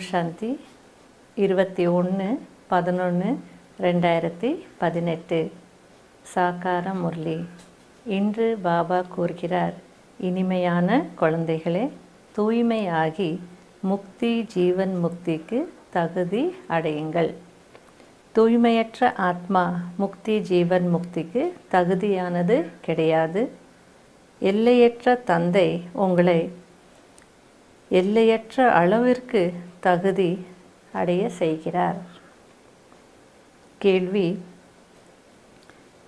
ஓம் சாந்தி இருபத்தி ஒன்று பதினொன்று ரெண்டாயிரத்தி பதினெட்டு. சாக்கார முரளி இன்று பாபா கூறுகிறார் இனிமையான குழந்தைகளே தூய்மையாகி முக்தி ஜீவன் முக்திக்கு தகுதி அடையுங்கள். தூய்மையற்ற ஆத்மா முக்தி ஜீவன் முக்திக்கு தகுதியானது கிடையாது. எல்லையற்ற தந்தை உங்களை எல்லையற்ற அளவிற்கு தகுதி அடைய செய்கிறார். கேள்வி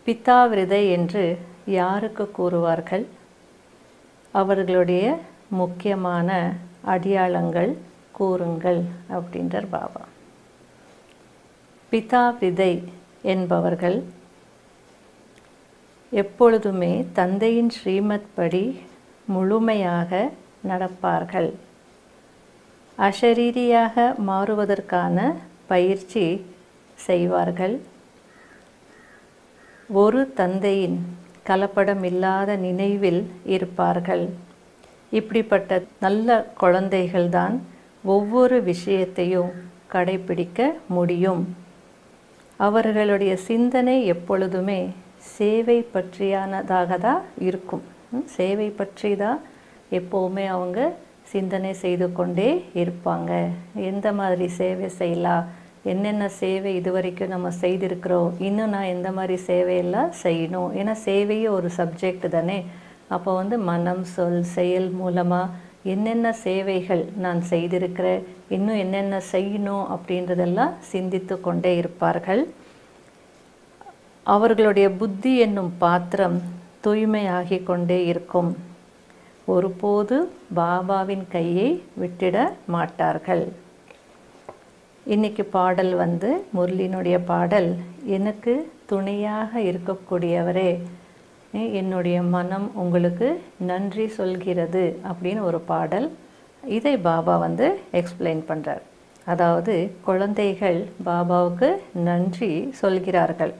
பித்தாவிரதை என்று யாருக்கு கூறுவார்கள்? அவர்களுடைய முக்கியமான அடையாளங்கள் கூறுங்கள் அப்படின்றார் பாபா. பிதாவிதை என்பவர்கள் எப்பொழுதுமே தந்தையின் ஸ்ரீமத் படி முழுமையாக நடப்பார்கள். அஷரீரியாக மாறுவதற்கான பயிற்சி செய்வார்கள். ஒரு தந்தையின் கலப்படம் இல்லாத நினைவில் இருப்பார்கள். இப்படிப்பட்ட நல்ல குழந்தைகள்தான் ஒவ்வொரு விஷயத்தையும் கடைபிடிக்க முடியும். அவர்களுடைய சிந்தனை எப்பொழுதுமே சேவை பற்றியானதாக தான் இருக்கும் சேவை பற்றி தான் எப்போவுமே அவங்க சிந்தனை செய்து கொண்டே இருப்பாங்க. எந்த மாதிரி சேவை செய்யலாம் என்னென்ன சேவை இது வரைக்கும் நம்ம செய்திருக்கிறோம்? இன்னும் நான் எந்த மாதிரி சேவையெல்லாம் செய்யணும்? ஏன்னா சேவையே ஒரு சப்ஜெக்ட் தானே. அப்போ வந்து மனம் சொல் செயல் மூலமாக என்னென்ன சேவைகள் நான் செய்திருக்கிறேன்? இன்னும் என்னென்ன செய்யணும்? அப்படின்றதெல்லாம் சிந்தித்து கொண்டே இருப்பார்கள். அவர்களுடைய புத்தி என்னும் பாத்திரம் தூய்மையாகி கொண்டே இருக்கும். ஒருபோது பாபாவின் கையை விட்டிட மாட்டார்கள். இன்னைக்கு பாடல் வந்து முரளினுடைய பாடல். எனக்கு துணையாக இருக்கக்கூடியவரே என்னுடைய மனம் உங்களுக்கு நன்றி சொல்கிறது அப்படின்னு ஒரு பாடல். இதை பாபா வந்து எக்ஸ்பிளைன் பண்ணுறார் அதாவது குழந்தைகள் பாபாவுக்கு நன்றி சொல்கிறார்கள்.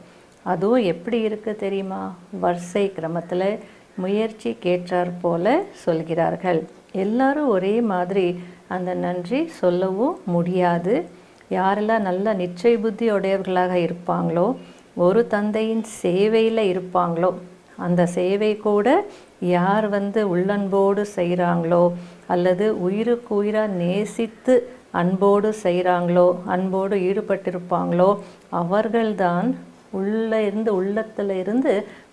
அதுவும் எப்படி இருக்குது தெரியுமா? வரிசை கிரமத்தில் முயற்சி கேட்டார் போல சொல்கிறார்கள். எல்லாரும் ஒரே மாதிரி அந்த நன்றி சொல்லவும் முடியாது. யாரெல்லாம் நல்ல நிச்சய புத்தி உடையவர்களாக இருப்பாங்களோ ஒரு தந்தையின் சேவையில் இருப்பாங்களோ அந்த சேவை கூட யார் வந்து உள்ளன்போடு செய்கிறாங்களோ அல்லது உயிருக்கு உயிராக நேசித்து அன்போடு செய்கிறாங்களோ அன்போடு ஈடுபட்டிருப்பாங்களோ அவர்கள்தான் உள்ளே இருந்து உள்ளத்தில் இருந்து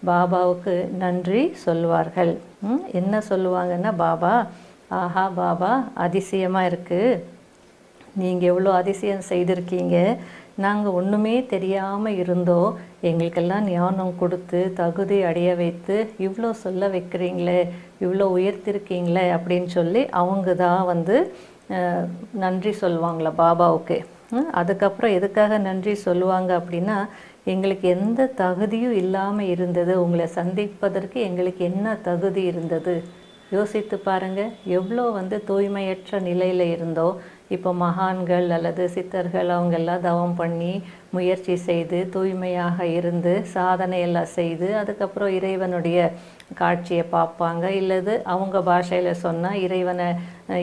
பாபாவுக்கு நன்றி சொல்வார்கள். என்ன சொல்லுவாங்கன்னா பாபா ஆஹா பாபா அதிசயமாக இருக்குது நீங்கள் எவ்வளோ அதிசயம் செய்திருக்கீங்க. நாங்கள் ஒன்றுமே தெரியாமல் இருந்தோம் எங்களுக்கெல்லாம் ஞானம் கொடுத்து தகுதி அடைய வைத்து இவ்வளோ சொல்ல வைக்கிறீங்களே இவ்வளோ உயர்த்திருக்கீங்களே அப்படின்னு சொல்லி அவங்க தான் வந்து நன்றி சொல்லுவாங்களா பாபாவுக்கு. அதுக்கப்புறம் எதுக்காக நன்றி சொல்லுவாங்க அப்படின்னா எங்களுக்கு எந்த தகுதியும் இல்லாமல் இருந்தது. உங்களை சந்திப்பதற்கு எங்களுக்கு என்ன தகுதி இருந்தது? யோசித்து பாருங்கள் எவ்வளோ வந்து தூய்மையற்ற நிலையில் இருந்தோ இப்போ மகான்கள் அல்லது சித்தர்கள் அவங்கெல்லாம் தவம் பண்ணி முயற்சி செய்து தூய்மையாக இருந்து சாதனையெல்லாம் செய்து அதுக்கப்புறம் இறைவனுடைய காட்சியை பார்ப்பாங்க. இல்லது அவங்க பாஷையில் சொன்னால் இறைவனை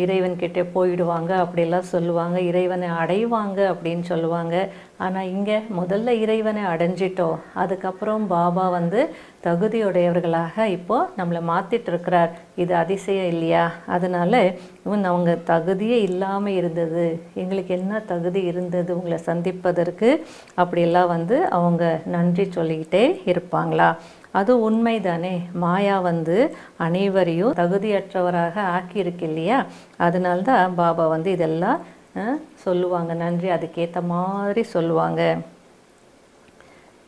இறைவன்கிட்ட போயிடுவாங்க அப்படிலாம் சொல்லுவாங்க. இறைவனை அடைவாங்க அப்படின்னு சொல்லுவாங்க. ஆனால் இங்கே முதல்ல இறைவனை அடைஞ்சிட்டோம். அதுக்கப்புறம் பாபா வந்து தகுதியுடையவர்களாக இப்போது நம்மளை மாற்றிட்டு இருக்கிறார் இது அதிசயம் இல்லையா? அதனால் இவன் அவங்க தகுதியே இல்லாமல் இருந்தது. எங்களுக்கு என்ன தகுதி இருந்தது? உங்களை சந்திப்பதற்கு அப்படியெல்லாம் வந்து அவங்க நன்றி சொல்லிக்கிட்டே இருப்பாங்களா? அது உண்மைதானே. மாயா வந்து அனைவரையும் தகுதியற்றவராக ஆக்கியிருக்கு இல்லையா? அதனால்தான் பாபா வந்து இதெல்லாம் சொல்லுவாங்க. நன்றி அதுக்கேற்ற மாதிரி சொல்லுவாங்க.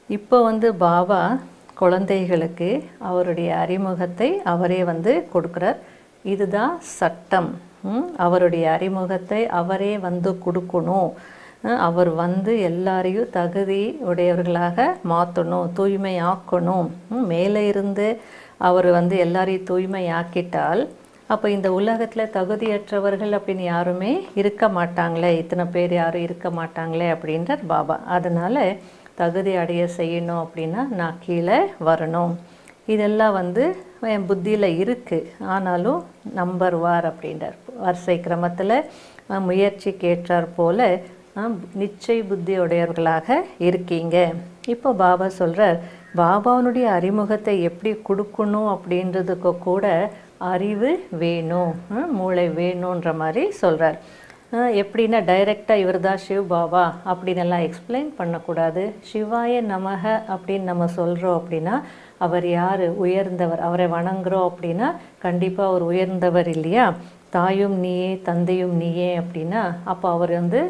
இப்போ வந்து பாபா குழந்தைகளுக்கு அவருடைய அறிமுகத்தை அவரே வந்து கொடுக்குறார். இதுதான் சட்டம். அவருடைய அறிமுகத்தை அவரே வந்து கொடுக்கணும். அவர் வந்து எல்லாரையும் தகுதி உடையவர்களாக மாற்றணும் தூய்மை ஆக்கணும் மேலே இருந்து அவர் வந்து எல்லாரையும் தூய்மை ஆக்கிட்டால் அப்போ இந்த உலகத்தில் தகுதியற்றவர்கள் அப்படின்னு யாருமே இருக்க மாட்டாங்களே இத்தனை பேர் யாரும் இருக்க மாட்டாங்களே அப்படின்றார் பாபா. அதனால் தகுதி அடைய செய்யணும் அப்படின்னா நான் கீழே வரணும். இதெல்லாம் வந்து என் புத்தியில் இருக்குது ஆனாலும் நம்பர் வார் அப்படின்றார். வரிசை கிரமத்தில் முயற்சிக்கு ஏற்றார் போல நிச்சய புத்தியுடையவர்களாக இருக்கீங்க. இப்போ பாபா சொல்கிறார் பாபாவுனுடைய அறிமுகத்தை எப்படி கொடுக்கணும் அப்படின்றதுக்கு கூட அறிவு வேணும். மூளை வேணுன்ற மாதிரி சொல்கிறார் எப்படின்னா டைரெக்டாக இவர் தான் சிவ் பாபா அப்படின்னு எல்லாம் எக்ஸ்பிளைன் பண்ணக்கூடாது. சிவாய நமக அப்படின்னு நம்ம சொல்கிறோம் அப்படின்னா அவர் யார்? உயர்ந்தவர். அவரை வணங்குறோம் அப்படின்னா கண்டிப்பாக அவர் உயர்ந்தவர் இல்லையா? தாயும் நீயே தந்தையும் நீயே அப்படின்னா அப்போ அவர் வந்து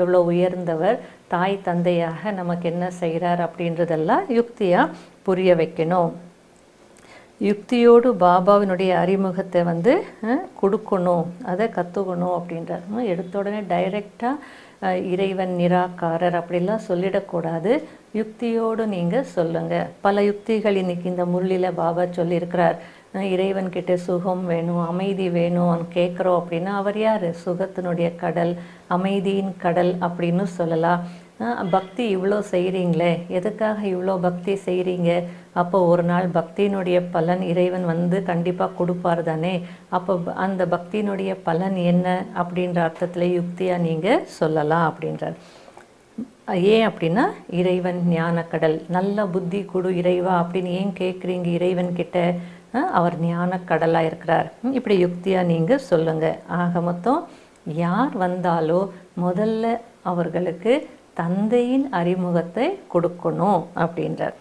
எவ்வளோ உயர்ந்தவர்? தாய் தந்தையாக நமக்கு என்ன செய்கிறார் அப்படின்றதெல்லாம் யுக்தியாக புரிய வைக்கணும். யுக்தியோடு பாபாவினுடைய அறிமுகத்தை வந்து கொடுக்கணும் அதை கற்றுக்கணும் அப்படின்றார். எடுத்த உடனே டைரெக்டாக இறைவன் நிராகாரர் அப்படிலாம் சொல்லிடக்கூடாது. யுக்தியோடு நீங்கள் சொல்லுங்கள் பல யுக்திகள் இன்றைக்கி இந்த முள்ளில் பாபா சொல்லியிருக்கிறார். இறைவன்கிட்ட சுகம் வேணும் அமைதி வேணும் கேட்குறோம் அப்படின்னா அவர் யார்? சுகத்தினுடைய கடல் அமைதியின் கடல் அப்படின்னு சொல்லலாம். பக்தி இவ்வளோ செய்கிறீங்களே எதுக்காக இவ்வளோ பக்தி செய்கிறீங்க அப்போ ஒரு நாள் பக்தியினுடைய பலன் இறைவன் வந்து கண்டிப்பாக கொடுப்பார் தானே? அப்போ அந்த பக்தியினுடைய பலன் என்ன அப்படின்ற அர்த்தத்தில் யுக்தியாக நீங்கள் சொல்லலாம் அப்படின்றார். ஏன் அப்படின்னா இறைவன் ஞானக்கடல் நல்ல புத்தி கொடு இறைவா அப்படின்னு ஏன் கேட்குறீங்க இறைவன் கிட்ட? அவர் ஞானக்கடலாக இருக்கிறார். இப்படி யுக்தியாக நீங்கள் சொல்லுங்கள் ஆக மொத்தம் யார் வந்தாலோ முதல்ல அவர்களுக்கு தந்தையின் அறிமுகத்தை கொடுக்கணும் அப்படின்றார்.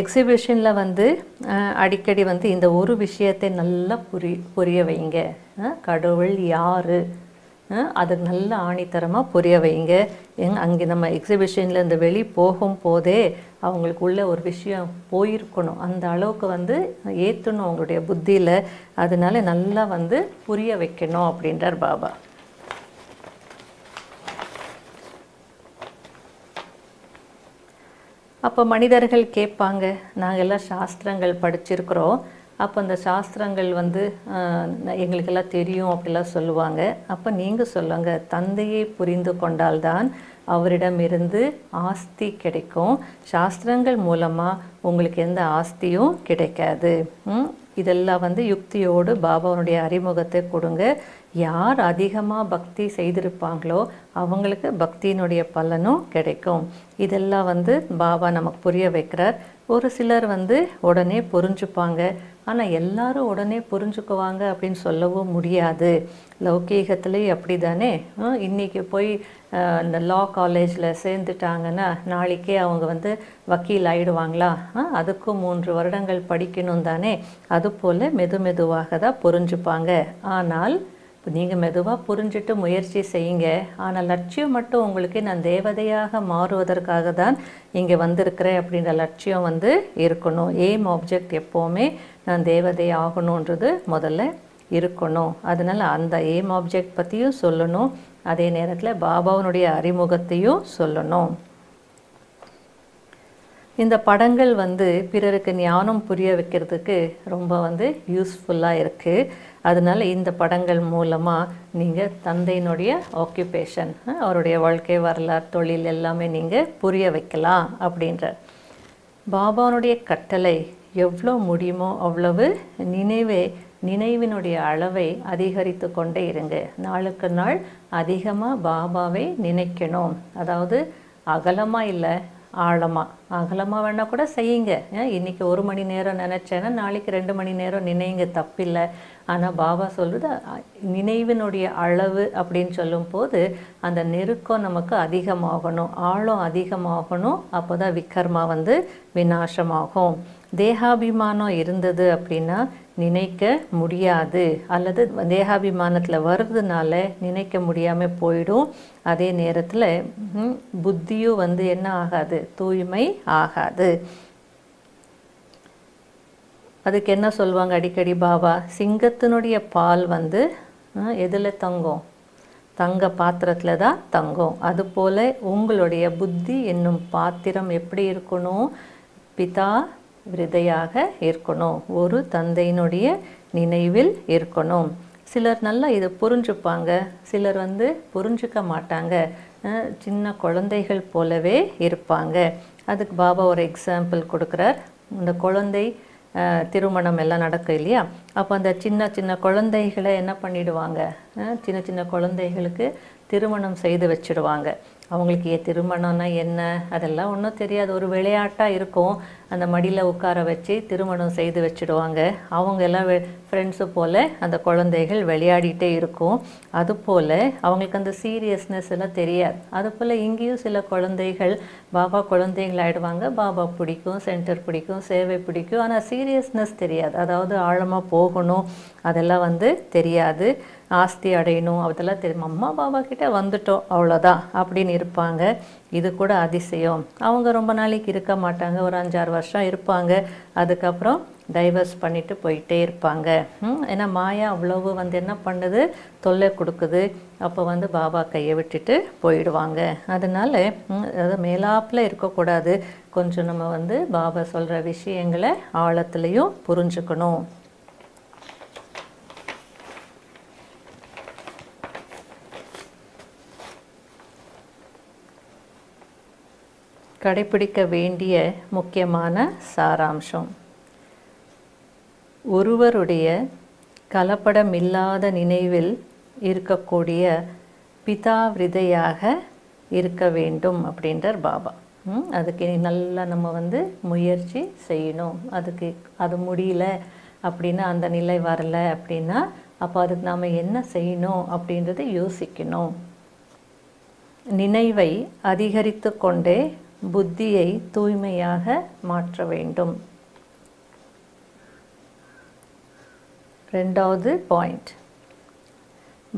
எக்ஸிபிஷனில் வந்து அடிக்கடி வந்து இந்த ஒரு விஷயத்தை நல்லா புரி புரிய வைங்க. கடவுள் யார்? அது நல்ல ஆணித்தரமாக புரிய வைங்க. எங் அங்கே நம்ம எக்ஸிபிஷனில் இந்த வெளி போகும் போதே அவங்களுக்குள்ள ஒரு விஷயம் போயிருக்கணும். அந்த அளவுக்கு வந்து ஏற்றணும் அவங்களுடைய புத்தியில். அதனால நல்லா வந்து புரிய வைக்கணும் அப்படின்றார் பாபா. அப்போ மனிதர்கள் கேட்பாங்க நாங்கள் எல்லாம் சாஸ்திரங்கள் படிச்சிருக்கிறோம். அப்போ அந்த சாஸ்திரங்கள் வந்து எங்களுக்கெல்லாம் தெரியும் அப்படிலாம் சொல்லுவாங்க. அப்போ நீங்கள் சொல்லுங்க தந்தையை புரிந்து கொண்டால்தான் அவரிடமிருந்து ஆஸ்தி கிடைக்கும். சாஸ்திரங்கள் மூலமாக உங்களுக்கு எந்த ஆஸ்தியும் கிடைக்காது. இதெல்லாம் வந்து யுக்தியோடு பாபாவுடைய அறிமுகத்தை கொடுங்க. யார் அதிகமாக பக்தி செய்திருப்பாங்களோ அவங்களுக்கு பக்தியினுடைய பலனும் கிடைக்கும். இதெல்லாம் வந்து பாபா நமக்கு புரிய வைக்கிறார். ஒரு சிலர் வந்து உடனே புரிஞ்சுப்பாங்க. ஆனால் எல்லாரும் உடனே புரிஞ்சுக்குவாங்க அப்படின்னு சொல்லவும் முடியாது. லௌகீகத்துலேயும் அப்படி தானே இன்றைக்கி போய் இந்த லா காலேஜில் சேர்ந்துட்டாங்கன்னா நாளைக்கே அவங்க வந்து வக்கீல் ஆகிடுவாங்களா அதுக்கும் மூன்று வருடங்கள் படிக்கணும் தானே? அதுபோல் மெது மெதுவாக தான் புரிஞ்சுப்பாங்க. ஆனால் இப்போ நீங்கள் மெதுவாக புரிஞ்சுட்டு முயற்சி செய்யுங்க. ஆனால் லட்சியம் மட்டும் உங்களுக்கு நான் தேவதையாக மாறுவதற்காக தான் இங்கே வந்திருக்கிறேன் அப்படின்ற லட்சியம் வந்து இருக்கணும். ஏம் ஆப்ஜெக்ட் எப்போவுமே நான் தேவதை ஆகணுன்றது முதல்ல இருக்கணும். அதனால் அந்த ஏம் ஆப்ஜெக்ட் பற்றியும் சொல்லணும். அதே நேரத்தில் பாபாவனுடைய அறிமுகத்தையும் சொல்லணும். இந்த படங்கள் வந்து பிறருக்கு ஞானம் புரிய வைக்கிறதுக்கு ரொம்ப வந்து யூஸ்ஃபுல்லாக இருக்குது அதனால இந்த படங்கள் மூலமாக நீங்கள் தந்தையினுடைய ஆக்குபேஷன் அவருடைய வாழ்க்கை வரலாறு தொழில் எல்லாமே நீங்கள் புரிய வைக்கலாம் அப்படின்ற. பாபானுடைய கட்டளை எவ்வளோ முடியுமோ அவ்வளவு நினைவே நினைவினுடைய அளவை அதிகரித்து கொண்டே இருங்க. நாளுக்கு நாள் அதிகமாக பாபாவை நினைக்கணும். அதாவது அகலமாக இல்லை ஆழமாக அகலமாக வேணால் கூட செய்யுங்க. இன்றைக்கி இன்னைக்கு ஒரு மணி நேரம் நினச்சேன்னா நாளைக்கு ரெண்டு மணி நேரம் நினைங்க தப்பில்லை. ஆனால் பாபா சொல்கிறது நினைவினுடைய அளவு அப்படின்னு சொல்லும்போது அந்த நெருக்கம் நமக்கு அதிகமாகணும். ஆழம் அதிகமாகணும். அப்போ தான் விக்கர்மா வந்து விநாசமாகும். தேகாபிமானம் இருந்தது அப்படின்னா நினைக்க முடியாது. அல்லது தேகாபிமானத்தில் வர்றதுனால நினைக்க முடியாமல் போயிடும். அதே நேரத்தில் புத்தியும் வந்து என்ன ஆகாது? தூய்மை ஆகாது. அதுக்கு என்ன சொல்லுவாங்க அடிக்கடி பாபா? சிங்கத்தினுடைய பால் வந்து எதில் தங்கும்? தங்க பாத்திரத்தில் தான் தங்கும். அதுபோல் உங்களுடைய புத்தி என்னும் பாத்திரம் எப்படி இருக்கணும்? பிதா விருதையாக இருக்கணும். ஒரு தந்தையினுடைய நினைவில் இருக்கணும். சிலர் நல்லா இதை புரிஞ்சுப்பாங்க சிலர் வந்து புரிஞ்சுக்க மாட்டாங்க. சின்ன குழந்தைகள் போலவே இருப்பாங்க. அதுக்கு பாபா ஒரு எக்ஸாம்பிள் கொடுக்குறார். இந்த குழந்தை திருமணம் எல்லாம் நடக்கும் இல்லையா? அப்போ அந்த சின்ன சின்ன குழந்தைகளை என்ன பண்ணிடுவாங்க? சின்ன சின்ன குழந்தைகளுக்கு திருமணம் செய்து வச்சிடுவாங்க. அவங்களுக்கு ஏ திருமணம்னா என்ன? அதெல்லாம் ஒன்றும் தெரியாது. ஒரு விளையாட்டாக இருக்கும். அந்த மடியில் உட்கார வச்சு திருமணம் செய்து வச்சிடுவாங்க. அவங்க எல்லாம் ஃப்ரெண்ட்ஸு போல் அந்த குழந்தைகள் விளையாடிட்டே இருக்கும். அதுபோல் அவங்களுக்கு அந்த சீரியஸ்னஸ் எல்லாம் தெரியாது. அதுபோல் இங்கேயும் சில குழந்தைகள் பாபா குழந்தைகள் ஆயிடுவாங்க பாபா பிடிக்கும் சென்டர் பிடிக்கும் சேவை பிடிக்கும். ஆனால் சீரியஸ்னஸ் தெரியாது. அதாவது ஆழமாக போகணும். அதெல்லாம் வந்து தெரியாது. ஆஸ்தி அடையணும் அதெல்லாம் தெரியும் அம்மா பாபா கிட்ட வந்துட்டோம் அவ்வளோதான் அப்படின்னு இருப்பாங்க. இது கூட அதிசயம். அவங்க ரொம்ப நாளைக்கு இருக்க மாட்டாங்க ஒரு அஞ்சாறு வருஷம் இருப்பாங்க. அதுக்கப்புறம் டைவர்ஸ் பண்ணிட்டு போயிட்டே இருப்பாங்க. ஏன்னா மாயா அவ்வளவு வந்து என்ன பண்ணுது? தொல்லை கொடுக்குது. அப்போ வந்து பாபா கையை விட்டுட்டு போயிடுவாங்க. அதனால அது மேலாப்பில் இருக்கக்கூடாது. கொஞ்சம் நம்ம வந்து பாபா சொல்கிற விஷயங்களை ஆழத்துலேயும் புரிஞ்சுக்கணும். கடைப்பிடிக்க வேண்டிய முக்கியமான சாராம்சம். ஒருவருடைய கலப்படமில்லாத நினைவில் இருக்கக்கூடிய பிதாவிருதையாக இருக்க வேண்டும் அப்படின்றார் பாபா. ம், அதுக்கு நல்லா நம்ம வந்து முயற்சி செய்யணும். அதுக்கு அது முடியல அப்படின்னா அந்த நிலை வரல அப்படின்னா அப்போ அதுக்கு நாம் என்ன செய்யணும் அப்படின்றத யோசிக்கணும். நினைவை அதிகரித்து கொண்டே புத்தியை தூய்மையாக மாற்ற வேண்டும். ரெண்டாவது பாயிண்ட்.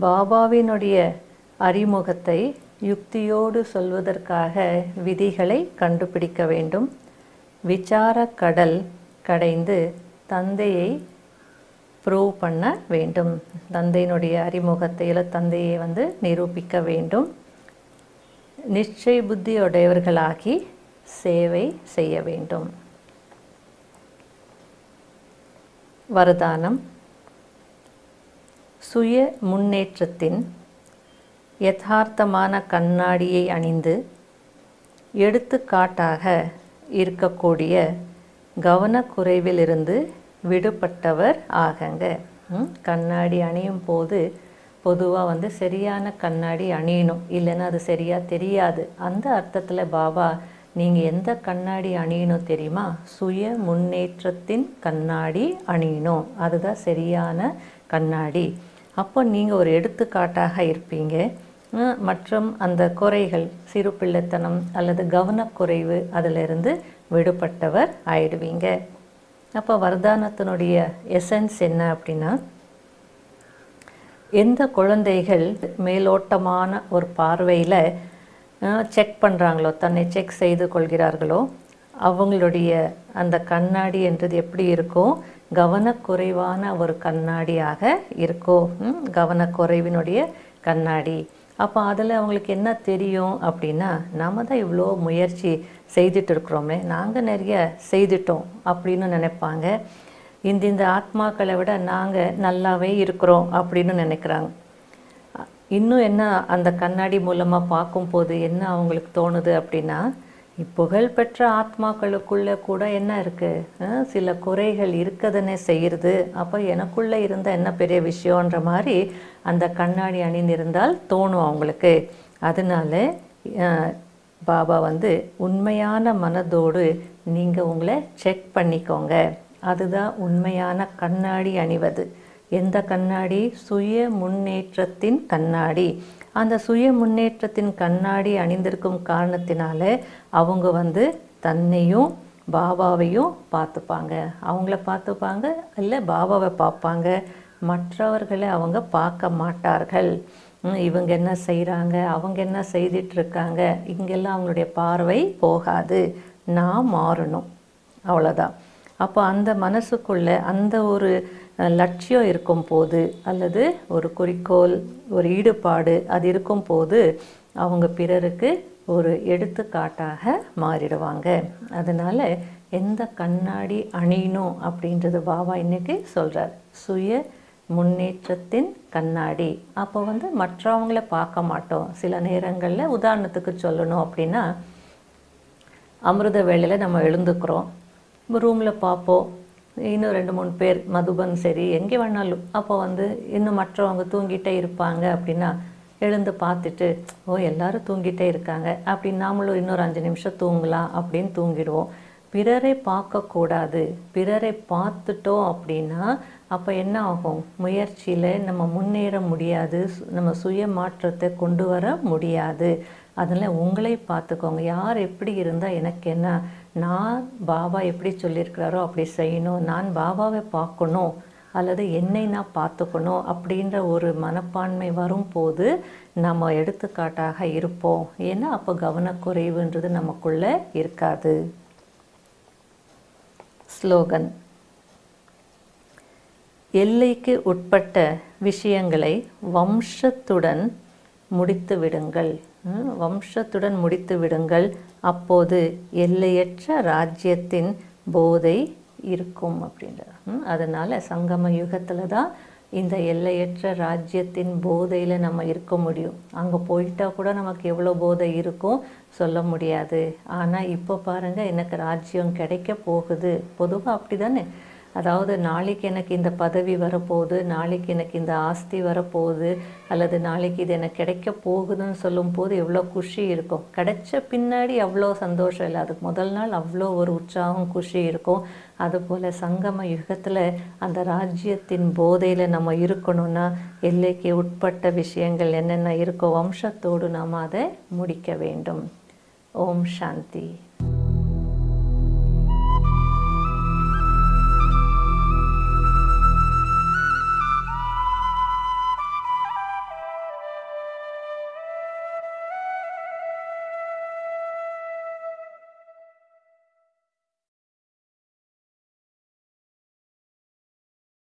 பாபாவினுடைய அறிமுகத்தை யுக்தியோடு சொல்வதற்காக விதிகளை கண்டுபிடிக்க வேண்டும். விசார கடல் கடைந்து தந்தையை ப்ரூவ் பண்ண வேண்டும். தந்தையினுடைய அறிமுகத்தையில் தந்தையை வந்து நிரூபிக்க வேண்டும். நிச்சய புத்தியுடையவர்களாகி சேவை செய்ய வேண்டும். வரதானம். சுய முன்னேற்றத்தின் யதார்த்தமான கண்ணாடியை அணிந்து எடுத்துக்காட்டாக இருக்கக்கூடிய கவனக்குறைவிலிருந்து விடுபட்டவர் ஆகங்க. கண்ணாடி அணியும் போது பொதுவாக வந்து சரியான கண்ணாடி அணியணும். இல்லைன்னா அது சரியாக தெரியாது. அந்த அர்த்தத்தில் பாபா நீங்கள் எந்த கண்ணாடி அணியணும் தெரியுமா? சுய முன்னேற்றத்தின் கண்ணாடி அணியணும். அதுதான் சரியான கண்ணாடி. அப்போ நீங்கள் ஒரு எடுத்துக்காட்டாக இருப்பீங்க. மற்றும் அந்த குறைகள் சிறு பிள்ளைத்தனம் அல்லது கவனக்குறைவு அதிலிருந்து விடுபட்டவர் ஆயிடுவீங்க. அப்போ வரதானத்தினுடைய எசன்ஸ் என்ன அப்படின்னா எந்த குழந்தைகள் மேலோட்டமான ஒரு பார்வையில் செக் பண்ணுறாங்களோ தன்னை செக் செய்து கொள்கிறார்களோ அவங்களுடைய அந்த கண்ணாடி என்றது எப்படி இருக்கும் கவனக்குறைவான ஒரு கண்ணாடியாக இருக்கும் கவனக்குறைவினுடைய கண்ணாடி. அப்போ அதில் அவங்களுக்கு என்ன தெரியும் அப்படின்னா நம்ம தான் இவ்வளோ முயற்சி செய்துட்டு இருக்கிறோமே நாங்கள் நிறைய செய்துட்டோம் அப்படின்னு நினைப்பாங்க. இந்த இந்த ஆத்மாக்களை விட நாங்கள் நல்லாவே இருக்கிறோம் அப்படின்னு நினைக்கிறாங்க. இன்னும் என்ன அந்த கண்ணாடி மூலமாக பார்க்கும்போது என்ன அவங்களுக்கு தோணுது அப்படின்னா புகழ்பெற்ற ஆத்மாக்களுக்குள்ளே கூட என்ன இருக்குது சில குறைகள் இருக்கதனே செய்கிறது அப்போ எனக்குள்ளே இருந்த என்ன பெரிய விஷயன்ற மாதிரி அந்த கண்ணாடி அணிந்திருந்தால் தோணும் அவங்களுக்கு. அதனால பாபா வந்து உண்மையான மனதோடு நீங்கள் உங்களை செக் பண்ணிக்கோங்க. அதுதான் உண்மையான கண்ணாடி அணிவது. எந்த கண்ணாடி? சுய முன்னேற்றத்தின் கண்ணாடி. அந்த சுய முன்னேற்றத்தின் கண்ணாடி அணிந்திருக்கும் காரணத்தினால அவங்க வந்து தன்னையும் பாபாவையும் பார்த்துப்பாங்க. அவங்கள பார்த்துப்பாங்க இல்லை பாபாவை பார்ப்பாங்க. மற்றவர்களை அவங்க பார்க்க மாட்டார்கள். இவங்க என்ன செய்கிறாங்க அவங்க என்ன செய்துட்டு இருக்காங்க இங்கெல்லாம் அவங்களுடைய பார்வை போகாது. நான் மாறணும். அவ்வளோதான் அப்போ அந்த மனசுக்குள்ளே அந்த ஒரு லட்சியம் இருக்கும் போது அல்லது ஒரு குறிக்கோள் ஒரு ஈடுபாடு அது இருக்கும் போது அவங்க பிறருக்கு ஒரு எடுத்துக்காட்டாக மாறிடுவாங்க. அதனால் எந்த கண்ணாடி அணியணும் அப்படின்றது பாபா இன்றைக்கி சொல்கிறார் சுய முன்னேற்றத்தின் கண்ணாடி. அப்போ வந்து மற்றவங்கள பார்க்க மாட்டோம். சில நேரங்களில் உதாரணத்துக்கு சொல்லணும் அப்படின்னா அமிர்த வேளையில் நம்ம எழுந்துக்கிறோம். ரூமில் பார்ப்போம். இன்னும் ரெண்டு மூணு பேர் மதுபன் சரி எங்கே வேணாலும். அப்போ வந்து இன்னும் மற்றவங்க தூங்கிட்டே இருப்பாங்க அப்படின்னா எழுந்து பார்த்துட்டு ஓ எல்லாரும் தூங்கிட்டே இருக்காங்க. அப்படின்னு நாமளும் இன்னொரு அஞ்சு நிமிஷம் தூங்கலாம் அப்படின்னு தூங்கிடுவோம். பிறரை பார்க்கக்கூடாது. பிறரை பார்த்துட்டோம் அப்படின்னா அப்போ என்ன ஆகும்? முயற்சியில் நம்ம முன்னேற முடியாது. சு- நம்ம சுய மாற்றத்தை கொண்டு வர முடியாது. அதனால் உங்களை பார்த்துக்கோங்க. யார் எப்படி இருந்தால் எனக்கு என்ன? நான் பாபா எப்படி சொல்லியிருக்கிறாரோ அப்படி செய்யணும். நான் பாபாவை பார்க்கணும். அல்லது என்னை நான் பார்த்துக்கணும் அப்படின்ற ஒரு மனப்பான்மை வரும்போது நம்ம எடுத்துக்காட்டாக இருப்போம். ஏன்னா அப்போ கவனக்குறைவுன்றது நமக்குள்ளே இருக்காது. ஸ்லோகன். எல்லைக்கு உட்பட்ட விஷயங்களை வம்சத்துடன் முடித்து விடுங்கள் வம்சத்துடன் முடித்து விடுங்கள். அப்போது எல்லையற்ற ராஜ்யத்தின் போதை இருக்கும் அப்படின்றார். அதனால் சங்கம யுகத்தில் தான் இந்த எல்லையற்ற ராஜ்யத்தின் போதையில் நம்ம இருக்க முடியும். அங்கே போயிட்டா கூட நமக்கு எவ்வளோ போதை இருக்கும் சொல்ல முடியாது. ஆனால் இப்போ பாருங்கள் எனக்கு ராஜ்யம் கிடைக்க போகுது. பொதுவாக அப்படி தானே அதாவது நாளைக்கு எனக்கு இந்த பதவி வரப்போகுது நாளைக்கு எனக்கு இந்த ஆஸ்தி வரப்போகுது அல்லது நாளைக்கு இது எனக்கு கிடைக்க போகுதுன்னு சொல்லும் போது எவ்வளோ குஷி இருக்கும். கிடைச்ச பின்னாடி அவ்வளோ சந்தோஷம் இல்லை. அதுக்கு முதல் நாள் அவ்வளோ ஒரு உற்சாகம் குஷி இருக்கும். அதுபோல் சங்கம யுகத்தில் அந்த ராஜ்யத்தின் போதையில் நம்ம இருக்கணும்னா எல்லைக்கு உட்பட்ட விஷயங்கள் என்னென்ன இருக்கோ வம்சத்தோடு நாம் அதை முடிக்க வேண்டும். ஓம் சாந்தி.